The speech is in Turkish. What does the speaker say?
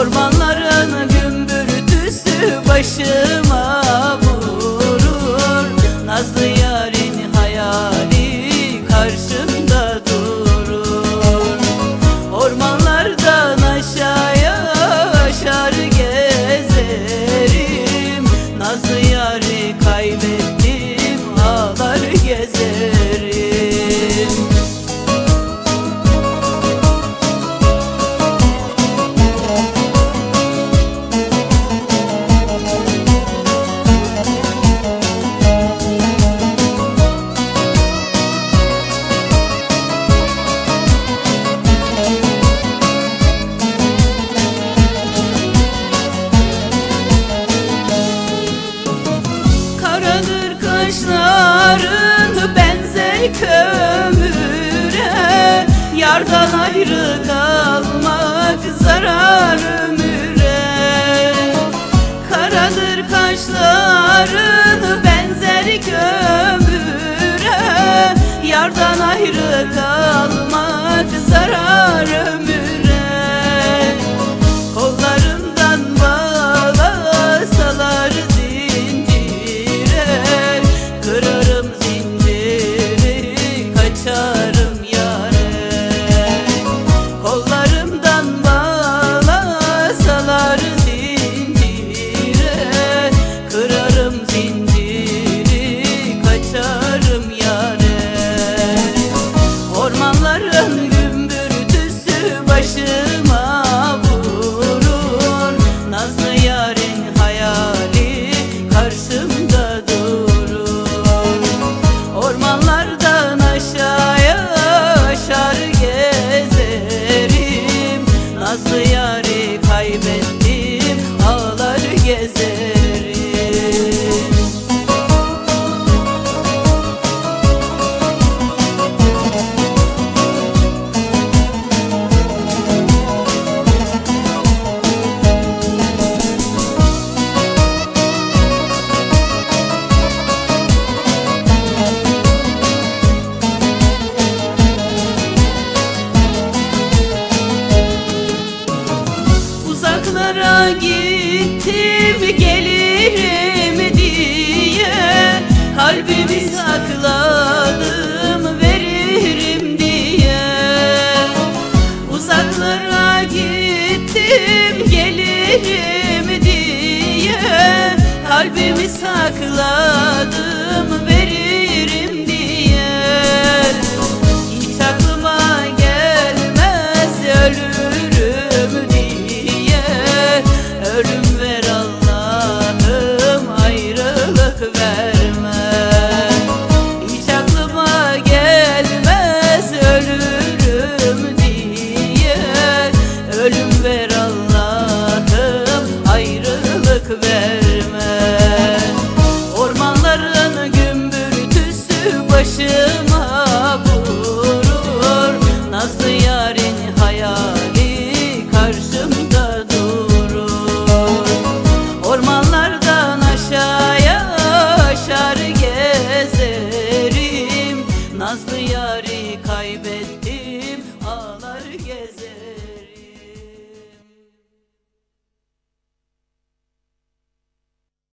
Ormanların gümbürtüsü başıma vurur. Nazlı yarın hayali karşımda durur. Ormanlardan aşağıya aşar gezerim. Nazlı yarı kaybettim. Bakışların benzer kömüre Yardan ayrı kalmak zarar ömüre. Karadır kaşların benzer kömüre Yardan ayrı kalmak zarar ömüre. kalbimi sakla yarı kaybettim ağlar gezer